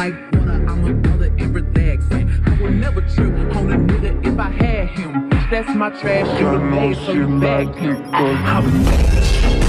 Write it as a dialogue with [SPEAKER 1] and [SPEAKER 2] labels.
[SPEAKER 1] Like water, I'm a mother and relaxing. I would never trip on a nigga if I had him. That's my trash, you the maid, so you bag him.